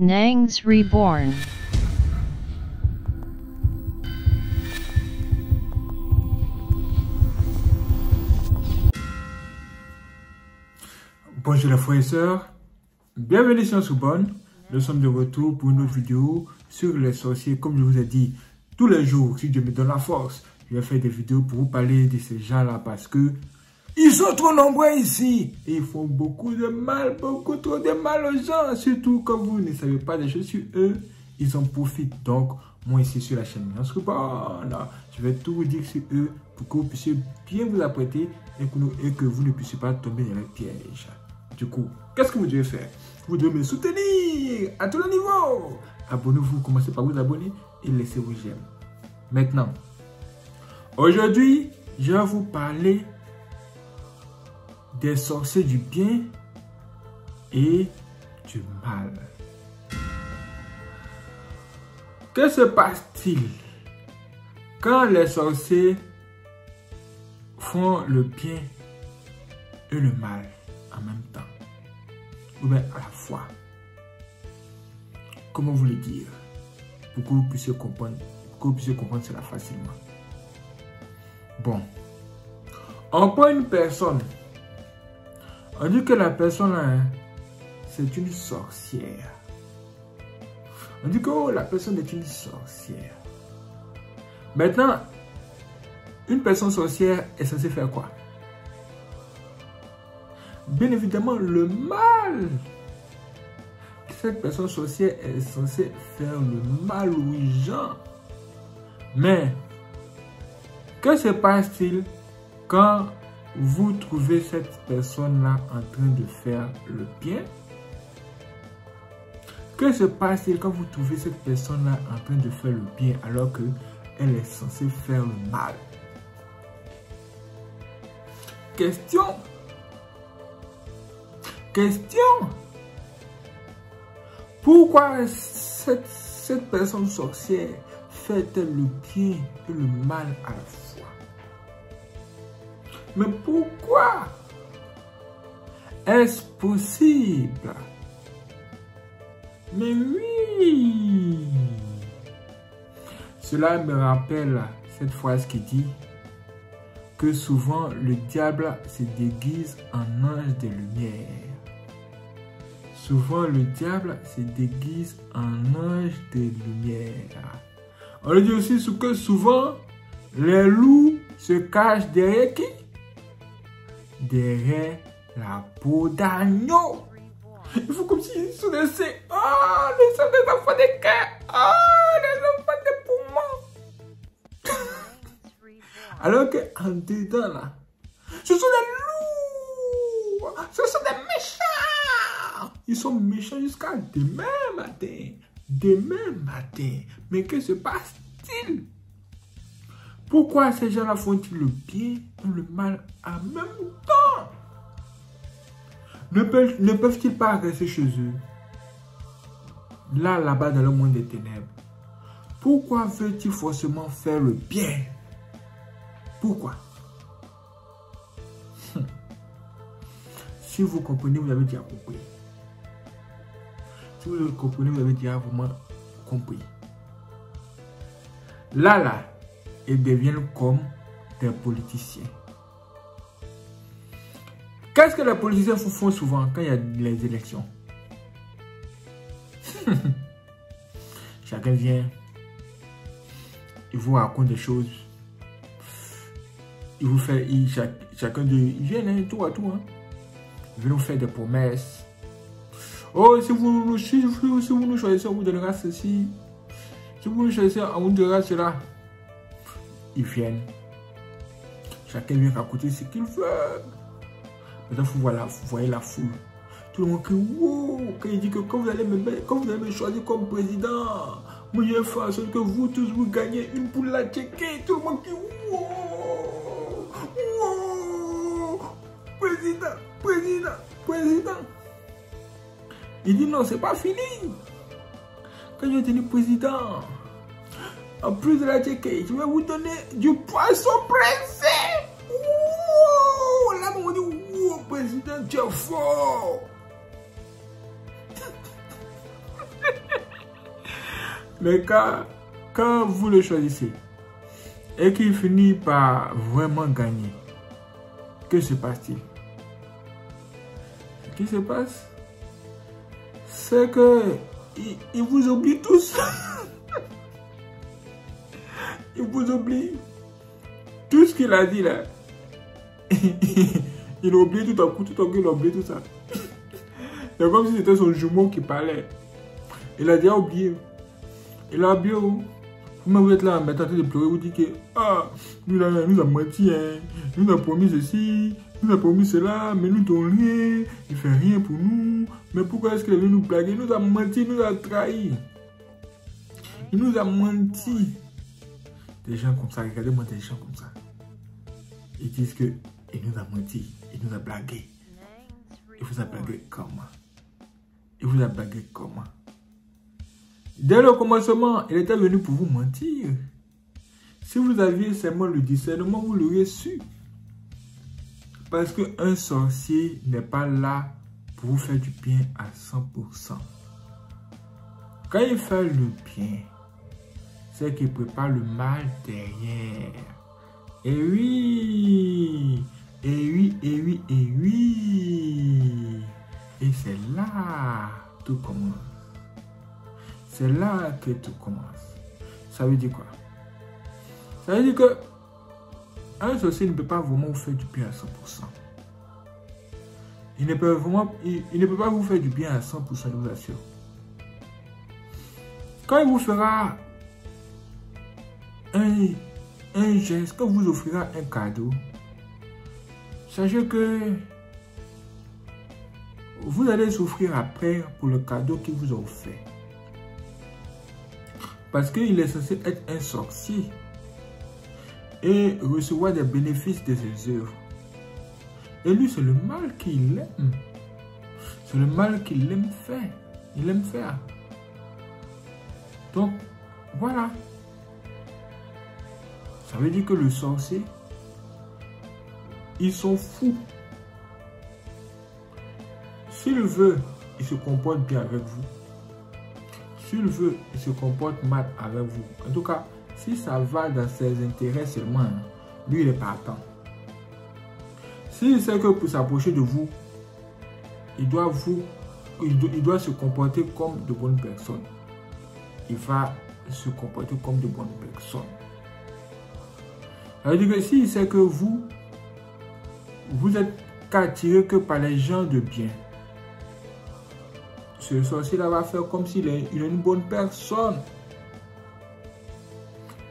Nangs Reborn. Bonjour les frères et sœurs, bienvenue sur Soubonne. Nous sommes de retour pour une autre vidéo sur les sorciers. Comme je vous ai dit, tous les jours, si Dieu me donne la force, je vais faire des vidéos pour vous parler de ces gens-là parce que ils sont trop nombreux ici. Et ils font beaucoup de mal, beaucoup trop de mal aux gens. Surtout quand vous ne savez pas des choses sur eux, ils en profitent. Donc, moi ici sur la chaîne je vais tout vous dire sur eux pour que vous puissiez bien vous apprêter et que, et que vous ne puissiez pas tomber dans le piège. Du coup, qu'est-ce que vous devez faire? Vous devez me soutenir à tous les niveaux. Abonnez-vous, commencez par vous abonner et laissez vos j'aime. Maintenant, aujourd'hui, je vais vous parler des sorciers du bien et du mal. Que se passe-t-il quand les sorciers font le bien et le mal en même temps? Ou bien à la fois? Comment vous le dire? Pour que vous puissiez comprendre, que vous puissiez comprendre cela facilement. Bon. On prend une personne on dit que la personne hein, c'est une sorcière. On dit que oh, la personne est une sorcière. Maintenant, une personne sorcière est censée faire quoi? Bien évidemment, le mal. Cette personne sorcière est censée faire le mal aux gens. Mais, que se passe-t-il quand vous trouvez cette personne-là en train de faire le bien, que se passe-t-il quand vous trouvez cette personne-là en train de faire le bien alors que elle est censée faire le mal? Question. Question. Pourquoi cette, personne sorcière fait-elle le bien et le mal à la mais pourquoi est-ce possible? Mais oui Cela me rappelle cette phrase qui dit que souvent le diable se déguise en ange de lumière. Souvent le diable se déguise en ange de lumière. On le dit aussi que souvent les loups se cachent derrière qui? Derrière la peau d'agneau. Il faut comme s'ils sont des... Oh, les sont des enfants de cœur. Oh, les enfants de poumons. Alors que en dedans là, ce sont des loups. Ce sont des méchants. Ils sont méchants jusqu'à demain matin. Demain matin. Mais que se passe-t-il? Pourquoi ces gens-là font-ils le bien et le mal en même temps? Ne peuvent-ils pas rester chez eux? Là, là-bas, dans le monde des ténèbres. Pourquoi veulent-ils forcément faire le bien? Pourquoi? Hum. Si vous comprenez, vous avez déjà compris. Si vous comprenez, vous avez déjà vraiment compris. Là, là, et deviennent comme des politiciens. Qu'est-ce que les politiciens font souvent quand il y a les élections? Chacun vient, il vous raconte des choses. Il vous fait, chacun de, il vient hein, tout à tout. Hein. Il vient nous faire des promesses. Oh, si vous, si, si vous nous choisissez, on vous donnera ceci. Si vous nous choisissez, on vous donnera cela ils viennent. Chacun vient raconter ce qu'il veut. Maintenant, vous, voyez la foule. Tout le monde crie wow, quand il dit que quand vous allez me, quand vous allez me choisir comme président, en sorte que vous tous vous gagnez une poule à checker. Tout le monde crie wow, wow, président, président, président. Il dit non, c'est pas fini. Quand je tenu président, en plus de la checker, je vais vous donner du poisson pressé. Là, on dit, président, tu es fort. Mais quand, quand vous le choisissez et qu'il finit par vraiment gagner, que se passe-t-il? Ce qui se passe, c'est que il, vous oublie tous. il vous oublie. Tout ce qu'il a dit là. il a oublié tout à coup, tout à coup, il a oublié tout ça. C'est comme si c'était son jumeau qui parlait. Il a déjà oublié. Il a oublié où? Vous, vous êtes là, en train de pleurer, vous dites que ah, nous, là, nous a menti, hein. nous a promis ceci, nous a promis cela, mais nous ne rien, il fait rien pour nous. Mais pourquoi est-ce qu'il est venu nous blaguer Il nous a menti, il nous a trahi. Il nous a menti. Des gens comme ça, regardez-moi des gens comme ça. Ils disent que il nous a menti, il nous a blagué. Il vous a blagué comment? Il vous a blagué comment? Dès le commencement, il était venu pour vous mentir. Si vous aviez seulement le discernement, vous l'auriez su. Parce qu'un sorcier n'est pas là pour vous faire du bien à 100%. Quand il fait le bien, c'est qu'il prépare le mal derrière. Et oui, et oui, et oui, et oui. Et c'est là tout commence. C'est là que tout commence. Ça veut dire quoi? Ça veut dire que un sorcier ne peut pas vraiment vous faire du bien à 100%. Il ne peut, vraiment, il, ne peut pas vous faire du bien à 100%, je vous assure. Quand il vous fera un, geste, quand vous offrira un cadeau, sachez que vous allez souffrir après pour le cadeau qu'il vous a offert. Parce qu'il est censé être un sorcier et recevoir des bénéfices de ses œuvres. Et lui, c'est le mal qu'il aime. C'est le mal qu'il aime faire. Il aime faire. Donc, voilà. Ça veut dire que le sorcier, ils sont fous. S'il veut, il se comporte bien avec vous. S'il veut, il se comporte mal avec vous. En tout cas, si ça va dans ses intérêts seulement, lui, il est partant. S'il sait que pour s'approcher de vous, il doit, vous, il doit, se comporter comme de bonnes personnes. Il va se comporter comme de bonnes personnes. Ça veut que s'il sait que vous, vous êtes qu'attiré que par les gens de bien, ce sorcier-là va faire comme s'il est une bonne personne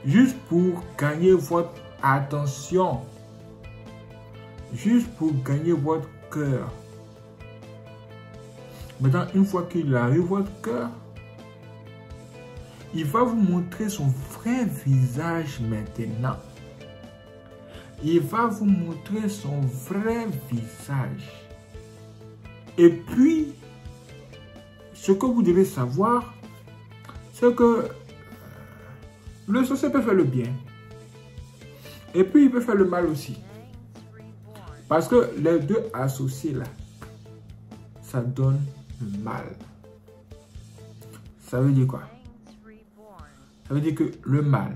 juste pour gagner votre attention, juste pour gagner votre cœur. Maintenant, une fois qu'il arrive votre cœur, il va vous montrer son vrai visage maintenant. Il va vous montrer son vrai visage. Et puis, ce que vous devez savoir, c'est que le sorcier peut faire le bien. Et puis il peut faire le mal aussi. Parce que les deux associés là, ça donne le mal. Ça veut dire quoi? Ça veut dire que le mal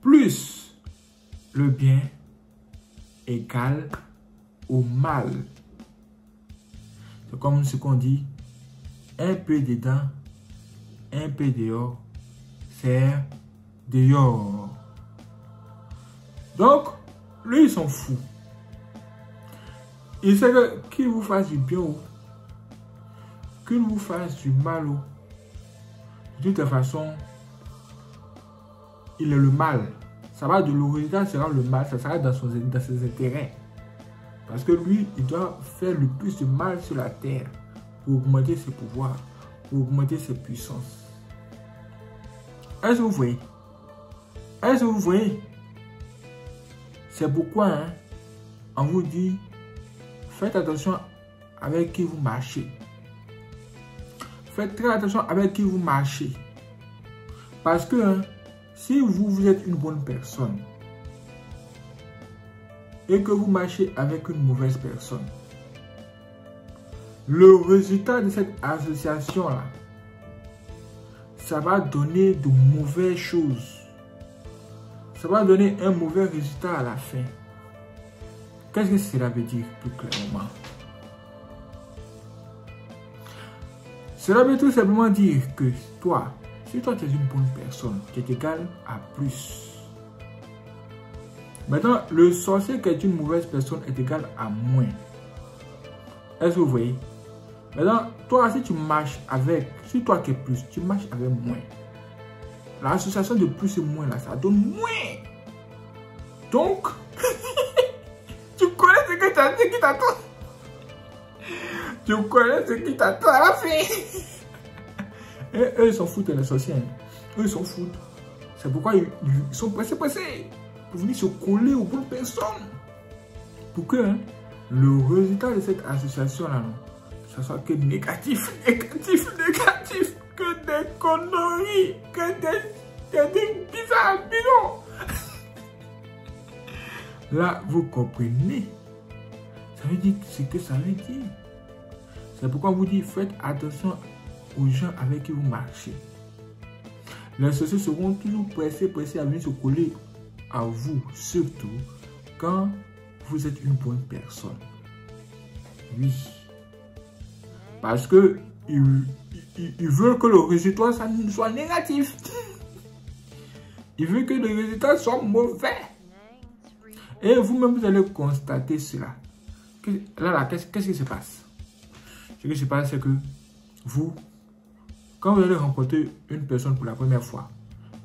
plus bien égale au mal. C'est comme ce qu'on dit, un peu dedans, un peu dehors, faire dehors. Donc, lui, il s'en fout. Il sait que qu'il vous fasse du bien ou qu'il vous fasse du mal ou de toute façon, il est le mal. Ça va de l'original sera le mal, ça sera dans, son, ses intérêts. Parce que lui, il doit faire le plus de mal sur la terre pour augmenter ses pouvoirs, pour augmenter ses puissances. Est-ce que vous voyez? Est-ce que vous voyez? C'est pourquoi hein, on vous dit, faites attention avec qui vous marchez. Faites très attention avec qui vous marchez. Parce que hein, si vous, êtes une bonne personne et que vous marchez avec une mauvaise personne, le résultat de cette association-là, ça va donner de mauvaises choses. Ça va donner un mauvais résultat à la fin. Qu'est-ce que cela veut dire plus clairement? Cela veut tout simplement dire que toi, si toi tu es une bonne personne, qui est égal à plus. Maintenant, le sorcier qui est une mauvaise personne est égal à moins. Est-ce que vous voyez? Maintenant, toi, si tu marches avec, si toi qui es plus, tu marches avec moins. L'association de plus et moins, là, ça donne moins. Donc, tu connais ce que tu as dit qui t'attend. Tu connais ce qui t'attend à la fin. Et eux, ils s'en foutent, les sorciers. Eux, ils s'en foutent. C'est pourquoi ils, sont pressés, pressés pour venir se coller aux bonnes personnes. Pour que hein, le résultat de cette association-là, ça soit que négatif, négatif, négatif, que des conneries, que des, que des bizarres, Là, vous comprenez. Ça veut dire ce que ça veut dire. C'est pourquoi vous dit faites attention gens avec qui vous marchez. Les sociétés seront toujours pressés, pressés à venir se coller à vous, surtout quand vous êtes une bonne personne. Oui. Parce que ils, veulent que le résultat soit négatif. Ils veulent que le résultat soit mauvais. Et vous-même, vous allez constater cela. là, là, qu'est-ce qui se passe? Ce qui se passe, c'est que vous, quand vous allez rencontrer une personne pour la première fois,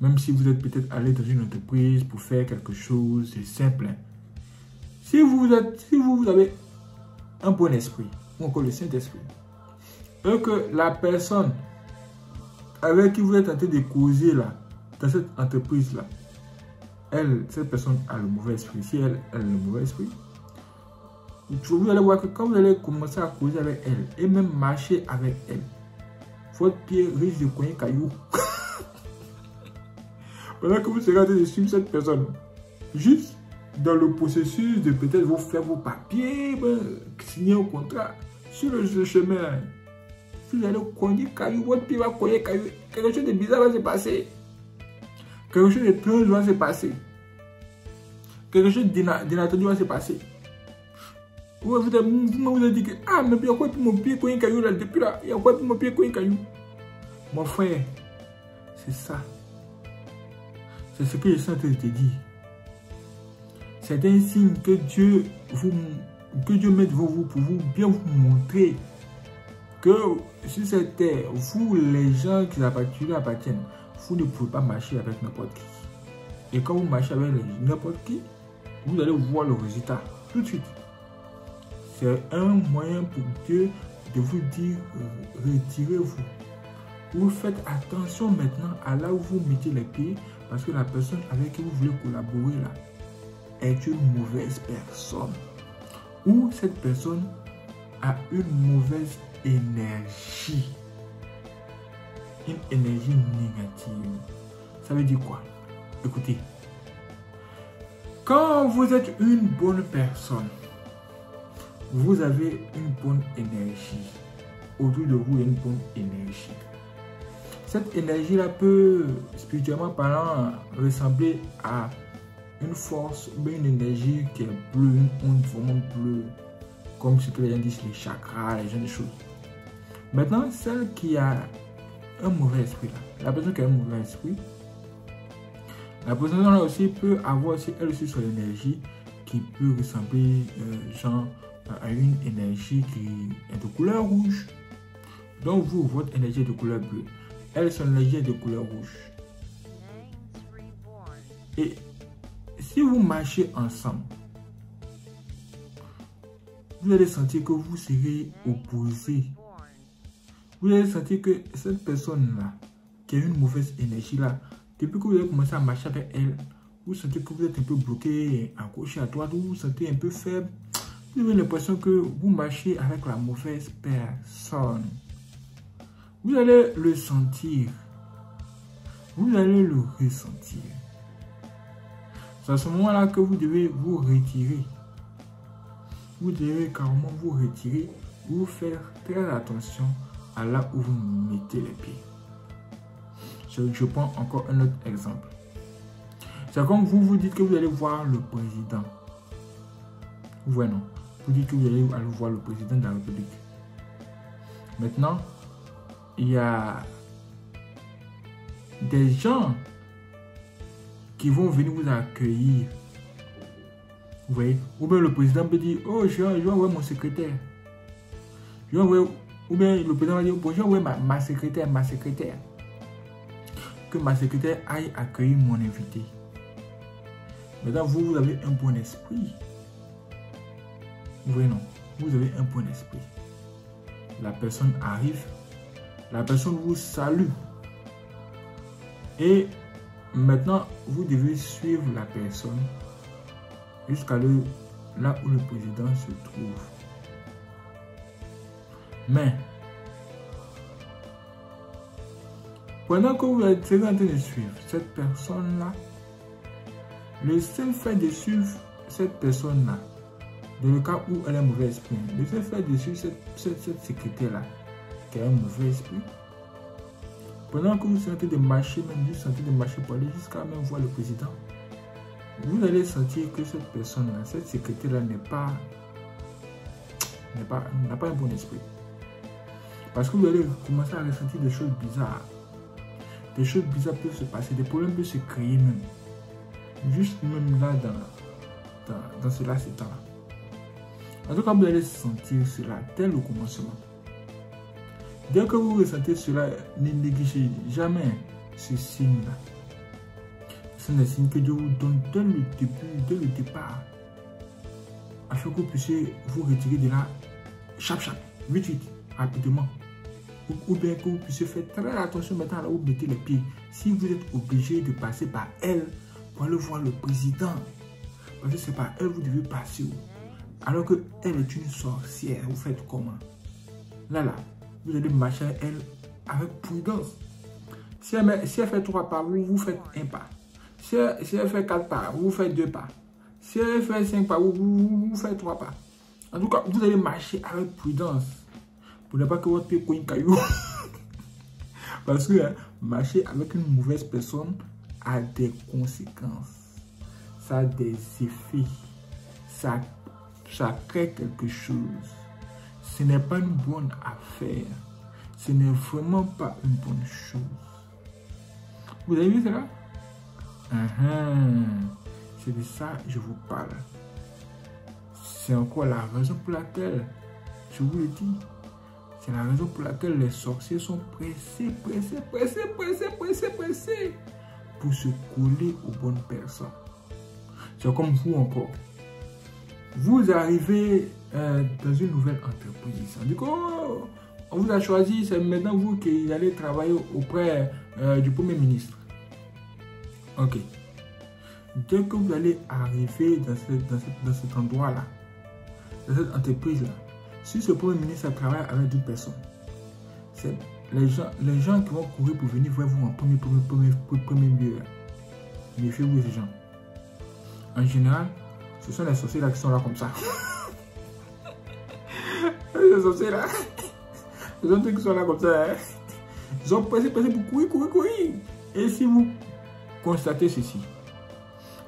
même si vous êtes peut-être allé dans une entreprise pour faire quelque chose, c'est simple. Hein. Si vous, êtes, si vous avez un bon esprit, ou encore le Saint-Esprit, et que la personne avec qui vous êtes en train de causer là, dans cette entreprise-là, elle, cette personne a le mauvais esprit, si elle, elle a le mauvais esprit, vous allez voir que quand vous allez commencer à causer avec elle et même marcher avec elle, votre pied risque de cogner caillou. Pendant que vous train de suivre cette personne, juste dans le processus de peut-être vous faire vos papiers, ben, signer un contrat, sur le chemin, vous allez cogner caillou, votre pied va cogner caillou, quelque chose de bizarre va se passer. Quelque chose d'étrange va se passer. Quelque chose d'inattendu va se passer. Vous vous dit que, ah, mais il y a quoi mon pied un caillou là, depuis là, il y a quoi mon pied un caillou. Mon frère, c'est ça. C'est ce que je suis en train de te dire. C'est un signe que Dieu, vous, que Dieu met devant vous pour vous bien vous montrer que sur cette terre, vous, les gens qui appartiennent, vous ne pouvez pas marcher avec n'importe qui. Et quand vous marchez avec n'importe qui, vous allez voir le résultat tout de suite. Un moyen pour Dieu de vous dire euh, retirez-vous. Vous faites attention maintenant à là où vous mettez les pieds parce que la personne avec qui vous voulez collaborer là est une mauvaise personne. Ou cette personne a une mauvaise énergie une énergie négative. Ça veut dire quoi? Écoutez, quand vous êtes une bonne personne, vous avez une bonne énergie. Autour de vous, il y a une bonne énergie. Cette énergie-là peut, spirituellement parlant, ressembler à une force, mais une énergie qui est bleue, une onde vraiment bleue, comme ce que les gens disent, les chakras, les de choses. Maintenant, celle qui a un mauvais esprit. La personne qui a un mauvais esprit, la personne là aussi peut avoir aussi elle aussi son énergie qui peut ressembler euh, genre à une énergie qui est de couleur rouge. Donc vous, votre énergie est de couleur bleue. Elle, son énergie est de couleur rouge. Et si vous marchez ensemble, vous allez sentir que vous serez opposés vous allez sentir que cette personne-là, qui a une mauvaise énergie-là, depuis que vous avez commencé à marcher avec elle, vous sentez que vous êtes un peu bloqué à gauche à droite, vous vous sentez un peu faible. Vous avez l'impression que vous marchez avec la mauvaise personne. Vous allez le sentir. Vous allez le ressentir. C'est à ce moment-là que vous devez vous retirer. Vous devez carrément vous retirer, vous faire très attention à là où vous mettez les pieds. Je, prends encore un autre exemple. C'est comme vous vous dites que vous allez voir le président. Vous voyez, non? Vous dites que vous allez aller voir le président de la République. Maintenant, il y a des gens qui vont venir vous accueillir. Vous voyez? Ou bien le président peut dire, oh, je vais, envoyer mon secrétaire. Je vais ou bien le président va dire, bon, je ma secrétaire, ma secrétaire. Que ma secrétaire aille accueillir mon invité. Maintenant, vous, vous avez un bon esprit. Non Vous avez un bon esprit. La personne arrive, la personne vous salue. Et maintenant, vous devez suivre la personne jusqu'à là où le président se trouve. Mais, pendant que vous êtes en train de suivre cette personne-là, le seul fait de suivre cette personne-là, dans le cas où elle un mauvais esprit, le fait de suivre cette, cette, cette secrétaire-là, qui a un mauvais esprit, pendant que vous sentez de marcher, même vous sentez de marcher pour aller jusqu'à même voir le président, vous allez sentir que cette personne-là, cette secrétaire-là n'est pas, n'est pas, n'a pas un bon esprit. Parce que vous allez commencer à ressentir des choses bizarres. Des choses bizarres peuvent se passer, des problèmes peuvent se créer même. Juste même là, dans, dans, dans c'est temps-là. En tout cas, vous allez sentir cela dès le commencement. Dès que vous ressentez cela, ne négligez jamais ce signe-là. C'est un signe que Dieu vous donne dès le début, dès le départ, afin que vous puissiez vous retirer de là, chap chap, vite vite, rapidement. Ou, bien que vous puissiez faire très attention maintenant là où vous mettez les pieds. Si vous êtes obligé de passer par elle pour aller voir le président, parce que c'est par elle que vous devez passer. Alors qu'elle est une sorcière, vous faites comment? Là, là, vous allez marcher elle avec prudence. Si elle, elle fait trois pas, vous, vous faites un pas. Si elle, elle, fait quatre pas, vous faites deux pas. Si elle fait cinq pas, vous, vous, vous faites trois pas. En tout cas, vous allez marcher avec prudence. Pour ne pas que votre pied cogne caillou. Parce que hein, marcher avec une mauvaise personne a des conséquences. Ça a des effets. Ça, ça crée quelque chose. Ce n'est pas une bonne affaire. Ce n'est vraiment pas une bonne chose. Vous avez vu cela? Uh-huh. C'est de ça que je vous parle. C'est encore la raison pour laquelle, je vous le dis, c'est la raison pour laquelle les sorciers sont pressés, pressés, pressés, pressés, pressés, pressés pour se coller aux bonnes personnes. C'est comme vous encore. Vous arrivez euh, dans une nouvelle entreprise. On vous a choisi, c'est maintenant vous qui allez travailler auprès euh, du Premier ministre. Ok. Dès que vous allez arriver dans, cet endroit-là, dans cette entreprise-là, si ce Premier ministre travaille avec d'autres personnes, c'est les gens, qui vont courir pour venir voir vous en premier, premier lieu. Méfiez-vous ces gens. En général, ce sont les sorciers là qui sont là comme ça. les sorciers là. Les autres qui sont là comme ça. Hein. Ils ont pressé, pressé pour courir, courir, courir. Et si vous constatez ceci,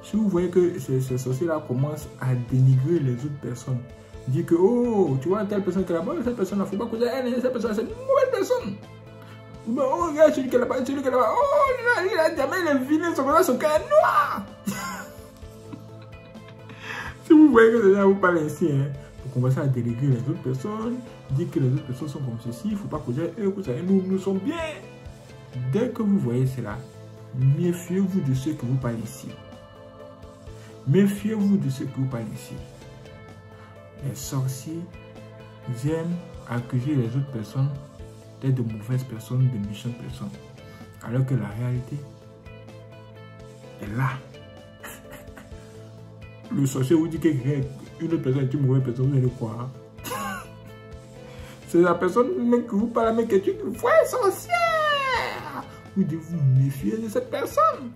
si vous voyez que ces, sorciers là commencent à dénigrer les autres personnes, dire que, oh, tu vois, telle personne qui est là-bas, cette personne, il ne faut pas causer elle, cette personne, c'est une mauvaise personne. Oh, regarde celui qui est là-bas, celui qui est là-bas, oh, il a jamais les vilains, son cœur noir. Voyez que gens vous parlent ainsi, hein, vous commencez à déléguer les autres personnes, dire que les autres personnes sont comme ceci, il ne faut pas causer eux, vous savez, nous, nous sommes bien. Dès que vous voyez cela, méfiez-vous de ceux que vous parlez ici. Méfiez-vous de ceux que vous parlez ici. Les sorciers aiment accuser les autres personnes d'être de mauvaises personnes, de méchantes personnes. Alors que la réalité est là. Le sorcier vous dit qu'une autre personne est une mauvaise personne, vous allez croire. C'est la personne que vous parlez, mais qui est une vraie sorcière. Vous devez vous méfier de cette personne?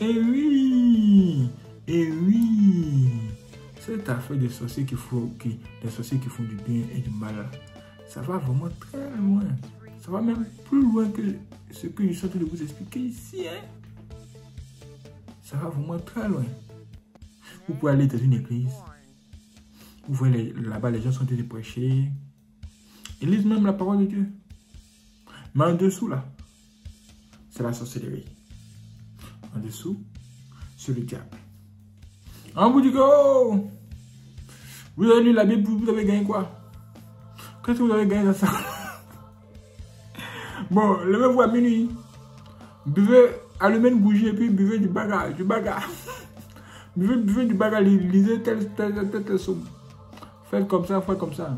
Et oui, et oui, cette affaire des sorciers qui font, qui, des sorciers qui font du bien et du mal, ça va vraiment très loin. Ça va même plus loin que ce que je suis en train de vous expliquer ici, hein, ça va vraiment très loin. Vous pouvez aller dans une église. Vous voyez là-bas, les gens sont en train de prêcher. Ils lisent même la parole de Dieu. Mais en dessous, là, c'est la sorcellerie. En dessous, c'est le diable. On vous dit que, oh, vous avez lu la Bible, vous avez gagné quoi? Qu'est-ce que vous avez gagné dans ça? Bon, levez-vous à minuit. Buvez, allumez une bougie et puis buvez du bagarre, du bagarre. Buvez du bagarre, lisez tel, tel, tel, tel, somme. Faites comme ça, faites comme ça.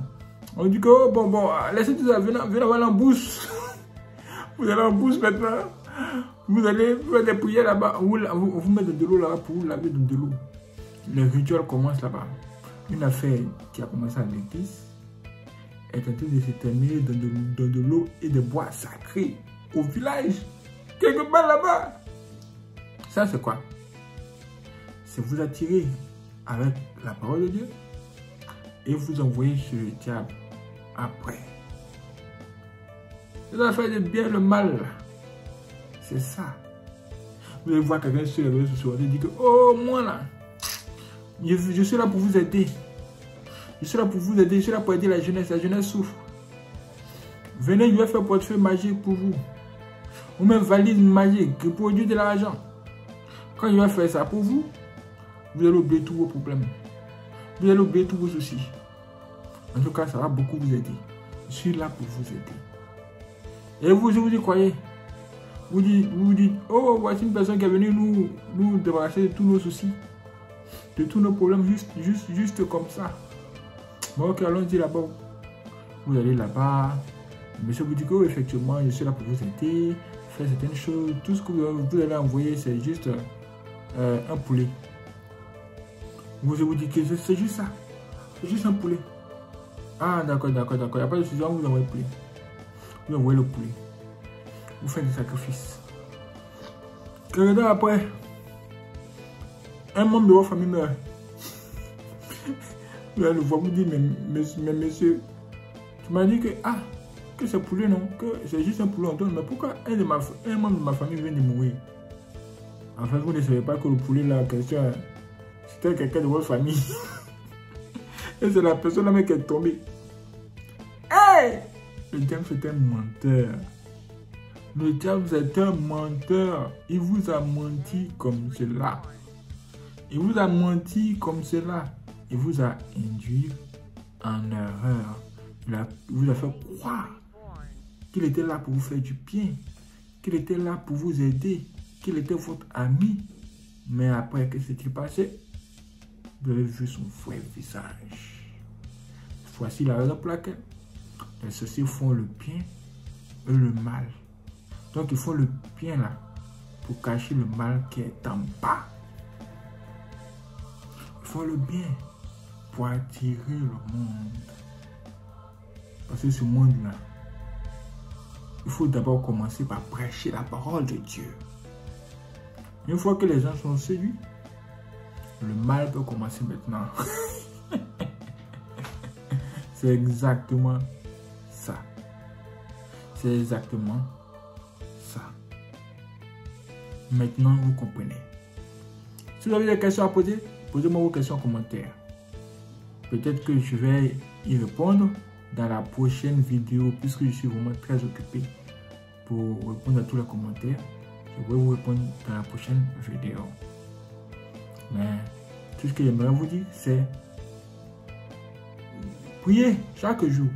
On dit que, oh, bon, bon, laissez tout ça, venez, venez avoir l'embouche. vous allez en bouche maintenant. Vous allez faire des prières là-bas. Vous, vous, mettez de l'eau là-bas pour vous laver de l'eau. Le rituel commence là-bas. Une affaire qui a commencé à l'église est en train de se terminer dans de, l'eau et des bois sacrés au village. Quelque part là-bas. Ça, c'est quoi? C'est vous attirer avec la parole de Dieu et vous envoyer sur le diable après. C'est la faire de bien le mal. C'est ça. Vous allez voir quelqu'un sur les réseaux sociaux et dire que, oh, moi là, je, suis là pour vous aider. Je suis là pour vous aider. Je suis là pour aider la jeunesse. La jeunesse souffre. Venez, je vais faire portefeuille magique pour vous. Ou même valise magique qui produit de l'argent. Quand je vais faire ça pour vous, vous allez oublier tous vos problèmes. Vous allez oublier tous vos soucis. En tout cas, ça va beaucoup vous aider. Je suis là pour vous aider. Et vous, je vous y croyez. Vous dites, vous dites, oh, voici une personne qui est venue nous, nous débarrasser de tous nos soucis de tous nos problèmes juste, juste, juste comme ça. Bon, ok, allons-y là-bas. Vous allez là-bas. Monsieur vous dit que, effectivement, je suis là pour vous aider, faire certaines choses. Tout ce que vous, allez envoyer, c'est juste euh, un poulet. Vous vous dites que c'est juste ça. C'est juste un poulet. Ah, d'accord, d'accord, d'accord. Il n'y a pas de souci, vous envoyez le poulet. Vous envoyez le poulet. Vous faites des sacrifices. Quelques temps après, un membre de votre famille meurt. Vous allez le voir, vous dites, mais, mais, monsieur, tu m'as dit que, ah, que c'est poulet, non? Que c'est juste un poulet, mais pourquoi un, de ma, un membre de ma famille vient de mourir? En fait, vous ne savez pas que le poulet, là, question, c'était quelqu'un de votre famille. Et c'est la personne là qui est tombée. Hey Le diable, c'est un menteur. Le diable, c'est un menteur. Il vous a menti comme cela. Il vous a menti comme cela. Il vous a induit en erreur. Il, vous a fait croire qu'il était là pour vous faire du bien, qu'il était là pour vous aider, qu'il était votre ami. Mais après, qu'est-ce qui s'est passé? Vous avez vu son vrai visage. Voici la raison pour laquelle les sorciers font le bien et le mal. Donc, ils font le bien là pour cacher le mal qui est en bas faut le bien pour attirer le monde. Parce que ce monde-là, il faut d'abord commencer par prêcher la parole de Dieu. Une fois que les gens sont séduits, le mal peut commencer maintenant. C'est exactement ça. C'est exactement ça. Maintenant, vous comprenez. Si vous avez des questions à poser, Posez-moi vos questions en commentaire. Peut-être que je vais y répondre dans la prochaine vidéo puisque je suis vraiment très occupé pour répondre à tous les commentaires. Je vais vous répondre dans la prochaine vidéo. Mais tout ce que j'aimerais vous dire, c'est priez chaque jour.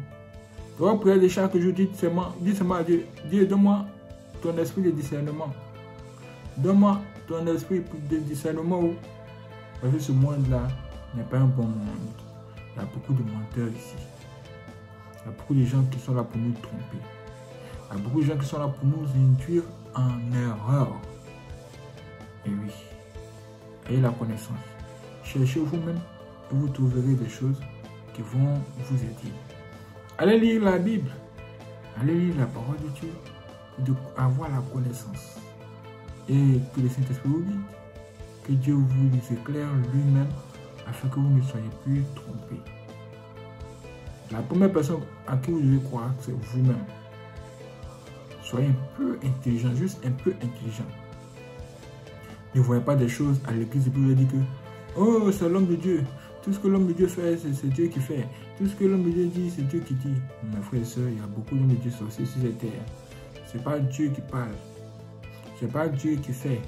Pour prier de chaque jour, dites seulement, dites seulement à Dieu, Dieu, donne-moi ton esprit de discernement. Donne-moi ton esprit de discernement parce que ce monde-là n'est pas un bon monde. Il y a beaucoup de menteurs ici. Il y a beaucoup de gens qui sont là pour nous tromper. Il y a beaucoup de gens qui sont là pour nous induire en erreur. Et oui, ayez la connaissance. Cherchez vous-même et vous trouverez des choses qui vont vous aider. Allez lire la Bible. Allez lire la parole de Dieu. De avoir la connaissance. Et que le Saint-Esprit vous guide que Dieu vous éclaire lui-même afin que vous ne soyez plus trompés. La première personne à qui vous devez croire, c'est vous-même. Soyez un peu intelligent, juste un peu intelligent. Ne voyez pas des choses à l'église puis vous dites que, oh, c'est l'homme de Dieu. Tout ce que l'homme de Dieu fait, c'est Dieu qui fait. Tout ce que l'homme de Dieu dit, c'est Dieu qui dit. Mes frères et sœurs, il y a beaucoup d'hommes de Dieu sorciers sur cette terre. Ce n'est pas Dieu qui parle. Ce n'est pas Dieu qui fait.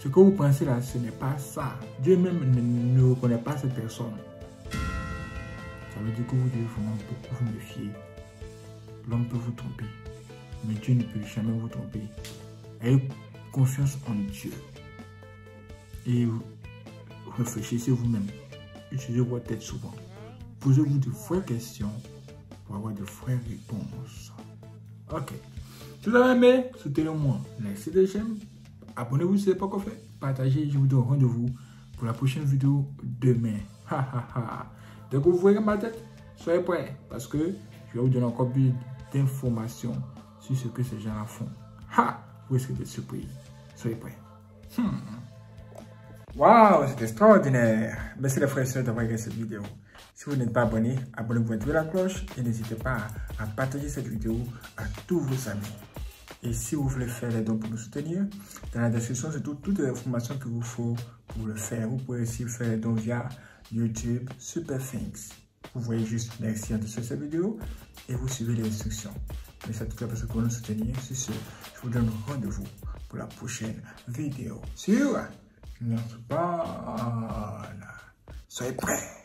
Ce que vous pensez là, ce n'est pas ça. Dieu même ne, ne reconnaît pas cette personne. Ça veut dire que vous devez vraiment beaucoup vous méfier. L'homme peut vous tromper, mais Dieu ne peut jamais vous tromper. Ayez confiance en Dieu. Et réfléchissez vous-même. Utilisez votre tête souvent. Posez-vous de vraies questions pour avoir de vraies réponses. Ok. Si vous avez aimé, soutenez-moi. Laissez des j'aime. Abonnez-vous si ce n'est pas encore fait. Partagez. Je vous donne rendez-vous pour la prochaine vidéo demain. Dès que vous voyez ma tête, soyez prêts parce que je vais vous donner encore plus d'informations sur ce que ces gens font. Ha! Vous risquez d'être surpris. Soyez prêts. Hmm. Waouh, c'est extraordinaire. Merci les frères et sœurs d'avoir regardé cette vidéo. Si vous n'êtes pas abonné, abonnez-vous à la cloche et n'hésitez pas à partager cette vidéo à tous vos amis. Et si vous voulez faire les dons pour nous soutenir, dans la description, c'est toutes les informations qu'il vous faut pour le faire. Vous pouvez aussi faire les dons via YouTube Super Things. Vous voyez juste merci en dessous de cette vidéo et vous suivez les instructions. Merci à toutes les personnes pour nous soutenir. Sur ce, je vous donne rendez-vous pour la prochaine vidéo sur notre bonne. Soyez prêts.